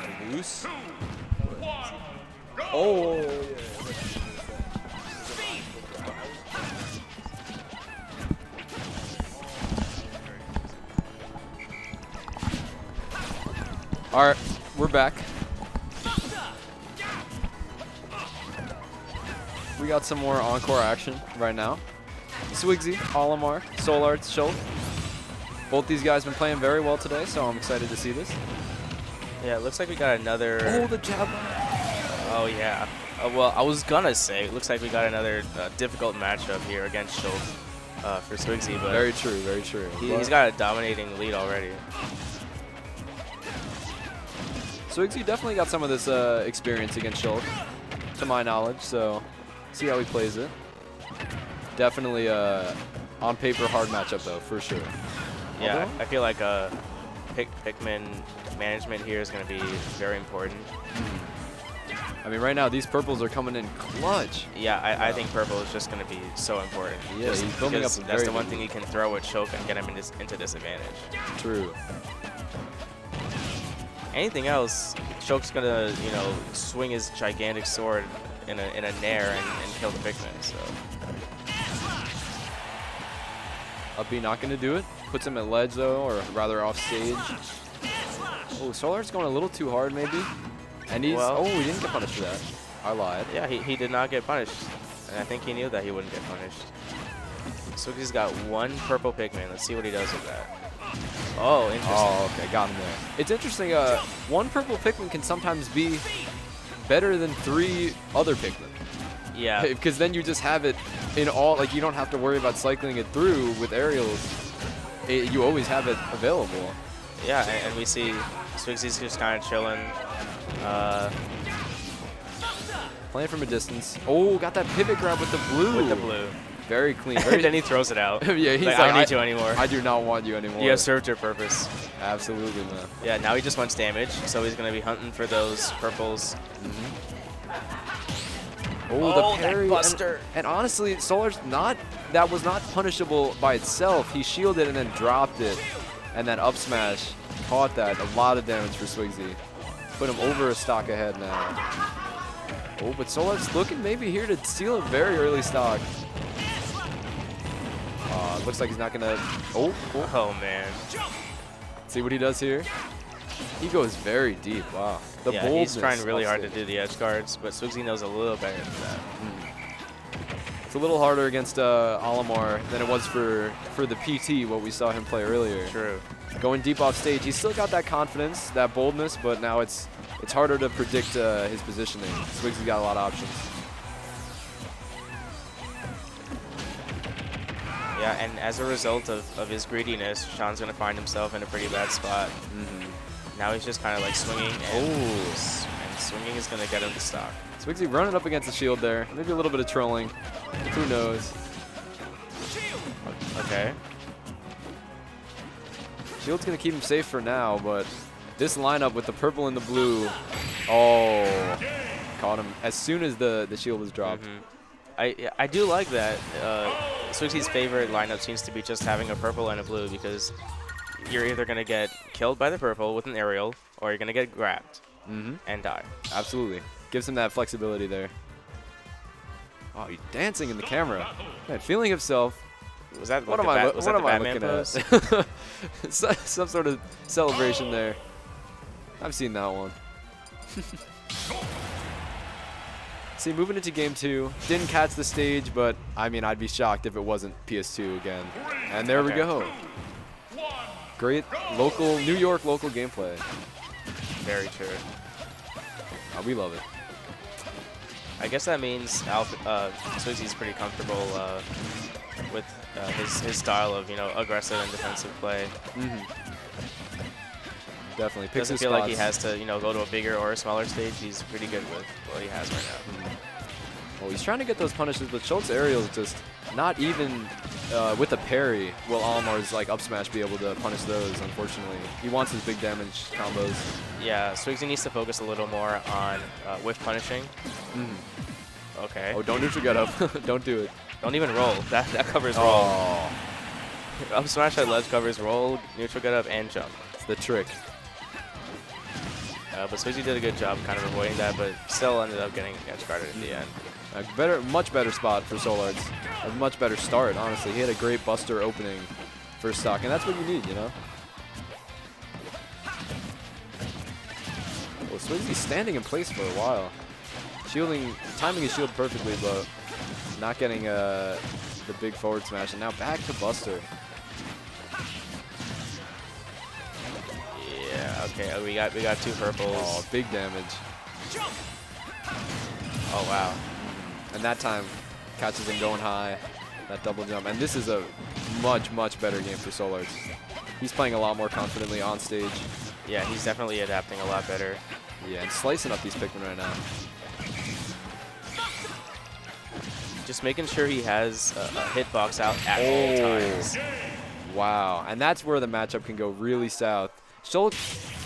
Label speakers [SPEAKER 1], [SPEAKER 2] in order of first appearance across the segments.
[SPEAKER 1] like loose. Oh, yeah. All right, we're back. We got some more encore action right now. Swigzy, Olimar, SoulArts, Shulk. Both these guys have been playing very well today, so I'm excited to see this.
[SPEAKER 2] Yeah, it looks like we got another.
[SPEAKER 1] Oh, the jab.
[SPEAKER 2] Oh yeah. Uh, well, I was gonna say it looks like we got another uh, difficult matchup here against Shulk uh, for Swigzy, but
[SPEAKER 1] Very true, very true.
[SPEAKER 2] He, he's got a dominating lead already.
[SPEAKER 1] Swigzy definitely got some of this uh, experience against Shulk, to my knowledge, so see how he plays it. Definitely uh, on paper hard matchup though, for sure.
[SPEAKER 2] Yeah,
[SPEAKER 1] Although-
[SPEAKER 2] I feel like uh, Pick Pikmin management here is gonna be very important.
[SPEAKER 1] I mean, right now these purples are coming in clutch.
[SPEAKER 2] Yeah, I, I think purple is just gonna be so important.
[SPEAKER 1] Yeah,
[SPEAKER 2] Just
[SPEAKER 1] he's building up a
[SPEAKER 2] That's the one thing he can throw at Choke and get him into, into disadvantage.
[SPEAKER 1] True.
[SPEAKER 2] Anything else, Choke's gonna, you know, swing his gigantic sword in a, in a nair and, and kill the Pikmin, so.
[SPEAKER 1] Up B not going to do it. Puts him at ledge though, or rather off stage. Oh, SoulArts going a little too hard maybe. And he's,
[SPEAKER 2] Well-
[SPEAKER 1] oh, he didn't get punished for that. I lied.
[SPEAKER 2] Yeah, he, he did not get punished. And I think he knew that he wouldn't get punished. So he's got one purple Pikmin. Let's see what he does with that. Oh, interesting.
[SPEAKER 1] Oh, okay, got him there. It's interesting. Uh, one purple Pikmin can sometimes be better than three other Pikmin.
[SPEAKER 2] Yeah.
[SPEAKER 1] Because then you just have it in all, like you don't have to worry about cycling it through with aerials. It, you always have it available.
[SPEAKER 2] Yeah, and, and we see Swigzy's just kind of chilling. Uh,
[SPEAKER 1] Playing from a distance. Oh, got that pivot grab with the blue.
[SPEAKER 2] with the blue.
[SPEAKER 1] Very clean. Very,
[SPEAKER 2] then he throws it out.
[SPEAKER 1] yeah, he's
[SPEAKER 2] like,
[SPEAKER 1] like,
[SPEAKER 2] I don't need you anymore.
[SPEAKER 1] I do not want you anymore.
[SPEAKER 2] you have served your purpose.
[SPEAKER 1] Absolutely, man.
[SPEAKER 2] Yeah, now he just wants damage, so he's going to be hunting for those purples.
[SPEAKER 1] Oh,
[SPEAKER 2] Oh,
[SPEAKER 1] the
[SPEAKER 2] that
[SPEAKER 1] parry. and-
[SPEAKER 2] buster.
[SPEAKER 1] And, honestly, SoulArts not, that was not punishable by itself. He shielded and then dropped it. And that up smash caught that. A lot of damage for Swigsy. Put him over a stock ahead now. Oh, but SoulArts looking maybe here to steal a very early stock. Uh, looks like he's not gonna. Oh, oh,
[SPEAKER 2] Oh, man.
[SPEAKER 1] see what he does here. He goes very deep. Wow. The
[SPEAKER 2] yeah, he's trying really hard to do the edge guards, but Swigzy knows a little better than that.
[SPEAKER 1] It's a little harder against uh, Olimar than it was for for the PT, what we saw him play earlier.
[SPEAKER 2] True.
[SPEAKER 1] Going deep off stage, he's still got that confidence, that boldness, but now it's it's harder to predict uh, his positioning. Swigzy's got a lot of options.
[SPEAKER 2] Yeah, and as a result of, of his greediness, Sean's going to find himself in a pretty bad spot. Now he's just kind of like swinging, and, and swinging is going to get him to stock.
[SPEAKER 1] Swigzy running up against the shield there. Maybe a little bit of trolling. Who knows?
[SPEAKER 2] Okay.
[SPEAKER 1] Shield's gonna keep him safe for now, but this lineup with the purple and the blue, oh, caught him as soon as the the shield was dropped.
[SPEAKER 2] Mhm. I I do like that. Uh, Swigzy's favorite lineup seems to be just having a purple and a blue because you're either going to get killed by the purple with an aerial or you're going to get grabbed
[SPEAKER 1] Mm-hmm.
[SPEAKER 2] and die.
[SPEAKER 1] Absolutely. Gives him that flexibility there. Oh, he's dancing in the camera. Man, feeling himself.
[SPEAKER 2] Was that
[SPEAKER 1] What
[SPEAKER 2] like
[SPEAKER 1] am I,
[SPEAKER 2] was
[SPEAKER 1] what
[SPEAKER 2] that
[SPEAKER 1] am I looking
[SPEAKER 2] pose?
[SPEAKER 1] at? So- Some sort of celebration there. I've seen that one. See, moving into game two, didn't catch the stage, but I mean, I'd be shocked if it wasn't PS2 again. And there we go. Great local, New York local gameplay.
[SPEAKER 2] Very true.
[SPEAKER 1] Uh, we love it.
[SPEAKER 2] I guess that means Alph, uh, Swigzy's pretty comfortable uh, with uh, his, his style of, you know, aggressive and defensive play.
[SPEAKER 1] Definitely. Picks
[SPEAKER 2] Doesn't feel like he has to, you know, go to a bigger or a smaller stage. He's pretty good with what he has right now.
[SPEAKER 1] Well, he's trying to get those punishes, but Shulk aerial is just not even uh, with a parry will Olimar's like up smash be able to punish those, unfortunately. He wants his big damage combos.
[SPEAKER 2] Yeah, Swigsy needs to focus a little more on uh, whiff punishing. Okay.
[SPEAKER 1] Oh, don't neutral get up. don't do it.
[SPEAKER 2] Don't even roll. That that covers roll.
[SPEAKER 1] Oh,
[SPEAKER 2] Up smash that ledge covers roll, neutral get up, and jump.
[SPEAKER 1] it's the trick.
[SPEAKER 2] Uh, but Swigzy did a good job kind of avoiding that, but still ended up getting edge guarded in the end.
[SPEAKER 1] A better, much better spot for SoulArts. A much better start, honestly. He had a great Buster opening first stock, and that's what you need, you know? Well, Swigzy's standing in place for a while. Shielding, timing his shield perfectly, but not getting uh, the big forward smash. And now back to Buster.
[SPEAKER 2] Yeah. Okay. We got we got two purples.
[SPEAKER 1] Oh, big damage.
[SPEAKER 2] Oh wow.
[SPEAKER 1] And that time catches him going high. That double jump. And this is a much, much better game for SoulArts. He's playing a lot more confidently on stage.
[SPEAKER 2] Yeah, he's definitely adapting a lot better.
[SPEAKER 1] Yeah, and slicing up these Pikmin right now.
[SPEAKER 2] Just making sure he has a, a hitbox out at
[SPEAKER 1] Oh.
[SPEAKER 2] all times.
[SPEAKER 1] Wow, and that's where the matchup can go really south. Shulk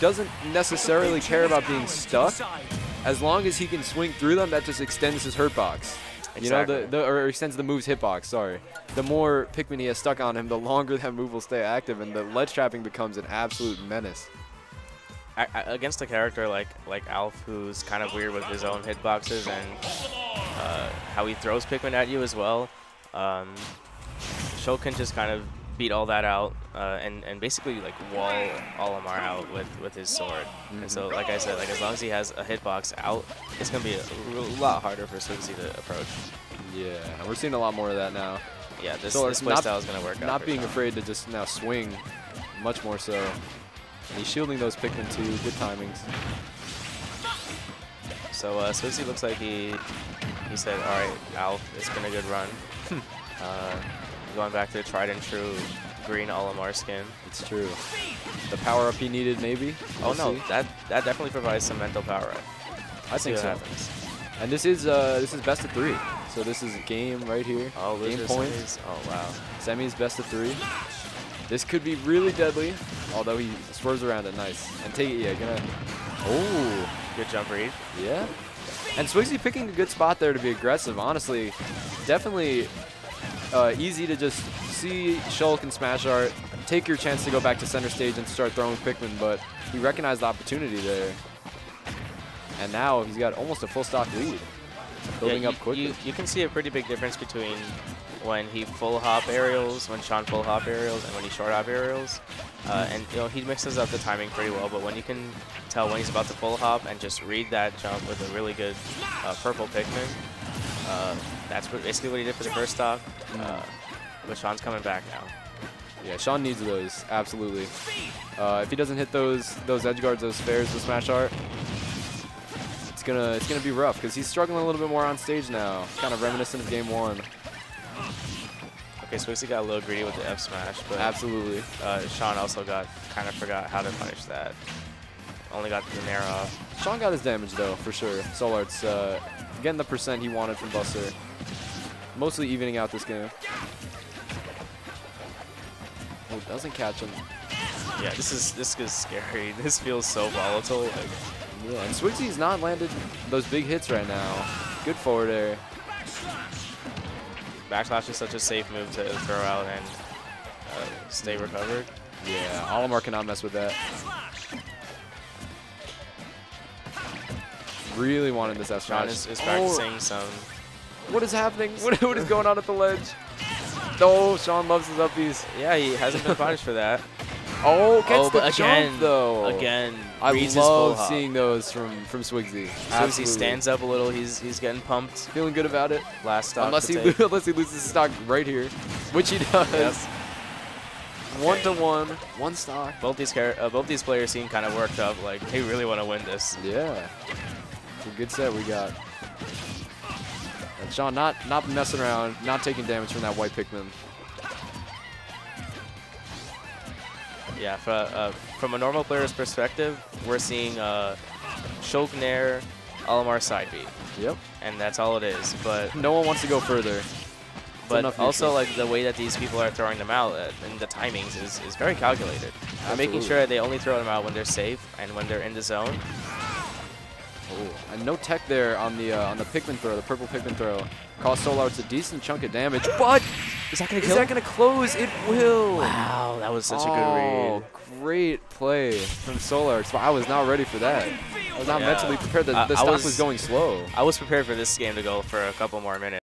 [SPEAKER 1] doesn't necessarily care about being stuck. As long as he can swing through them, that just extends his hurt box. You know, the,
[SPEAKER 2] Exactly.
[SPEAKER 1] the or extends the move's hitbox, sorry. The more Pikmin he has stuck on him, the longer that move will stay active, and the ledge trapping becomes an absolute menace.
[SPEAKER 2] A- a- against a character like like Alph, who's kind of weird with his own hitboxes and uh, how he throws Pikmin at you as well, um, Shulk can just kind of beat all that out uh, and and basically like wall Olimar out with with his sword. And so, like I said, like as long as he has a hitbox out, it's gonna be a lot harder for Swigzy to approach.
[SPEAKER 1] Yeah, and we're seeing a lot more of that now.
[SPEAKER 2] Yeah, this,
[SPEAKER 1] So
[SPEAKER 2] this
[SPEAKER 1] not-
[SPEAKER 2] playstyle is gonna work.
[SPEAKER 1] Not being afraid to just now swing, much more so. And he's shielding those Pikmin too, good timings.
[SPEAKER 2] So uh, Swigzy looks like he he said, all right, Alph, it's been a good run.
[SPEAKER 1] Hmm.
[SPEAKER 2] uh, going back to the tried and true green Olimar skin.
[SPEAKER 1] It's true. The power up he needed, maybe.
[SPEAKER 2] Oh
[SPEAKER 1] We'll
[SPEAKER 2] no,
[SPEAKER 1] see.
[SPEAKER 2] that that definitely provides some mental power up.
[SPEAKER 1] I think so.
[SPEAKER 2] happens.
[SPEAKER 1] And this is uh, this is best of three. So this is a game right here.
[SPEAKER 2] Oh,
[SPEAKER 1] game point.
[SPEAKER 2] semis. Oh wow.
[SPEAKER 1] Semis best of three. This could be really deadly, although he swerves around it nice. And take it, yeah, gonna. Oh,
[SPEAKER 2] Good jump read.
[SPEAKER 1] yeah. And Swigzy picking a good spot there to be aggressive. Honestly, definitely uh, easy to just see Shulk and Smash Art, take your chance to go back to center stage and start throwing Pikmin, but he recognized the opportunity there. And now he's got almost a full stock lead. Building
[SPEAKER 2] yeah,
[SPEAKER 1] up
[SPEAKER 2] you-
[SPEAKER 1] quickly.
[SPEAKER 2] You, you can see a pretty big difference between when he full hop aerials, when Sean full hop aerials, and when he short hop aerials. Uh, and you know he mixes up the timing pretty well, but when you can tell when he's about to full hop and just read that jump with a really good uh, purple Pikmin, uh, that's what, basically what he did for the first stock. Uh, but Sean's coming back now.
[SPEAKER 1] Yeah, Sean needs those, absolutely. Uh, if he doesn't hit those those edge guards, those spares with Smash Art, it's gonna it's gonna be rough because he's struggling a little bit more on stage now. Kind of reminiscent of game one.
[SPEAKER 2] Okay, so Swigzy got a little greedy with the F smash, but
[SPEAKER 1] Absolutely.
[SPEAKER 2] uh, Sean also got kind of forgot how to punish that. Only got the Nair off.
[SPEAKER 1] Sean got his damage though, for sure. SoulArts uh, getting the percent he wanted from Buster. Mostly evening out this game. Oh, doesn't catch him.
[SPEAKER 2] Yeah, this is this is scary. This feels so volatile. Like,
[SPEAKER 1] Yeah, and Swigzy's not landed those big hits right now. Good forward air.
[SPEAKER 2] backslash is such a safe move to throw out and uh, stay recovered.
[SPEAKER 1] Yeah, Olimar cannot mess with that. Really wanted this smash.
[SPEAKER 2] is, is
[SPEAKER 1] Oh,
[SPEAKER 2] practicing some.
[SPEAKER 1] What is happening? What, what is going on at the ledge? No, Sean loves his uppies.
[SPEAKER 2] Yeah, he hasn't been punished for that.
[SPEAKER 1] Oh, gets
[SPEAKER 2] oh,
[SPEAKER 1] the
[SPEAKER 2] but
[SPEAKER 1] jump
[SPEAKER 2] again,
[SPEAKER 1] though.
[SPEAKER 2] again,
[SPEAKER 1] I love seeing those from from Swigzy.
[SPEAKER 2] Swigzy
[SPEAKER 1] Absolutely.
[SPEAKER 2] stands up a little. He's he's getting pumped.
[SPEAKER 1] feeling good about it.
[SPEAKER 2] Last stop.
[SPEAKER 1] unless he
[SPEAKER 2] take.
[SPEAKER 1] unless he loses his stock right here, which he does.
[SPEAKER 2] Yep.
[SPEAKER 1] One to one, one stock.
[SPEAKER 2] both these uh, both these players seem kind of worked up. Like they really want to win this.
[SPEAKER 1] Yeah, it's a good set we got. And Sean not not messing around, not taking damage from that white Pikmin.
[SPEAKER 2] Yeah, fr- uh, from a normal player's perspective, we're seeing uh, Shulk Nair, Olimar side B,
[SPEAKER 1] Yep.
[SPEAKER 2] and that's all it is. But
[SPEAKER 1] No one wants to go further.
[SPEAKER 2] but also like the way that these people are throwing them out uh, and the timings is, is very calculated. They're making
[SPEAKER 1] Absolutely.
[SPEAKER 2] sure they only throw them out when they're safe and when they're in the zone.
[SPEAKER 1] Oh, and no tech there on the uh, on the Pikmin throw, the purple Pikmin throw. Cost SoulArts a decent chunk of damage, but
[SPEAKER 2] Is that gonna
[SPEAKER 1] is that gonna close? It will.
[SPEAKER 2] Wow, that was such a good
[SPEAKER 1] Oh,
[SPEAKER 2] read.
[SPEAKER 1] great play from SoulArts. I was not ready for that. I was not
[SPEAKER 2] Yeah.
[SPEAKER 1] mentally prepared. The,
[SPEAKER 2] I-
[SPEAKER 1] the
[SPEAKER 2] I
[SPEAKER 1] stock
[SPEAKER 2] was-
[SPEAKER 1] was going slow.
[SPEAKER 2] I was prepared for this game to go for a couple more minutes.